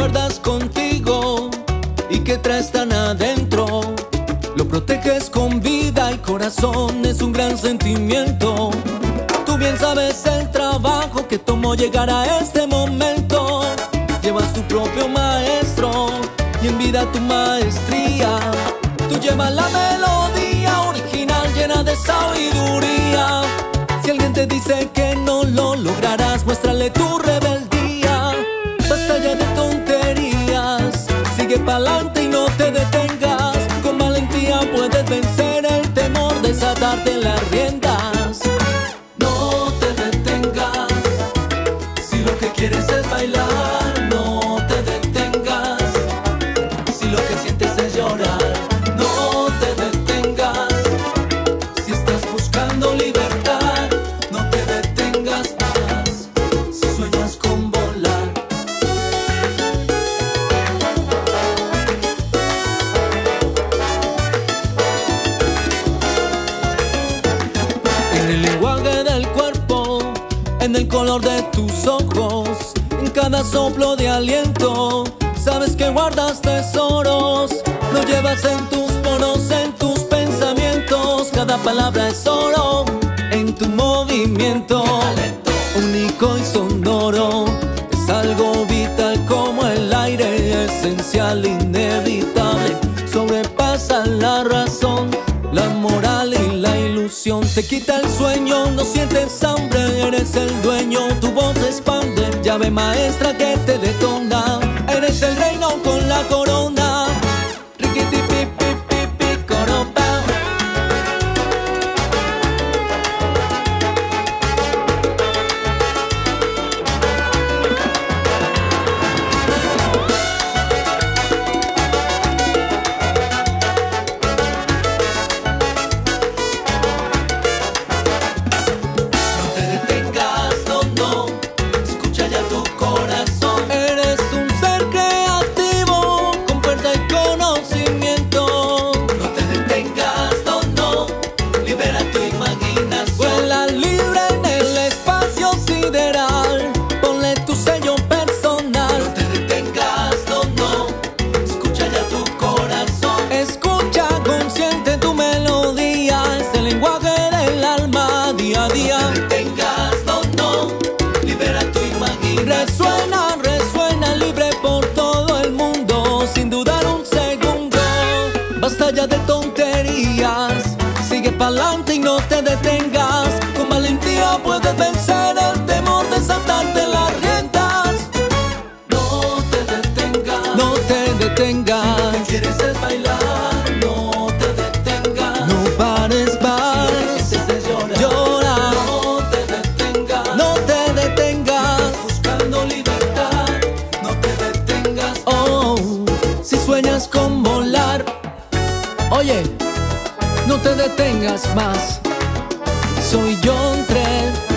guardas contigo y que traes tan adentro. Lo proteges con vida, el corazón es un gran sentimiento. Tú bien sabes el trabajo que tomó llegar a este momento. Llevas tu propio maestro y en vida tu maestría. Tú llevas la melodía original llena de sabiduría. Si alguien te dice que no lo lograrás, muéstrale tu rebeldía. Basta ya de sigue pa'lante y no te detengas. En el color de tus ojos, en cada soplo de aliento, sabes que guardas tesoros, lo llevas en tus poros, en tus pensamientos, cada palabra es oro en tu movimiento, único y sonoro, es algo vital como el aire, esencial, inevitable, sobrepasa la razón, la moral y la ilusión. Te quita el sueño, no sientes hambre, eres el dueño, tu voz expande, llave maestra que Con valentía puedes vencer el temor de saltarte las riendas. No te detengas. No te detengas. Lo que quieres es bailar. No te detengas. No pares más. Lo que es llorar. Llora. No te detengas. No te detengas. buscando libertad. No te detengas. Oh, si sueñas con volar. Oye, no te detengas más soy John Trell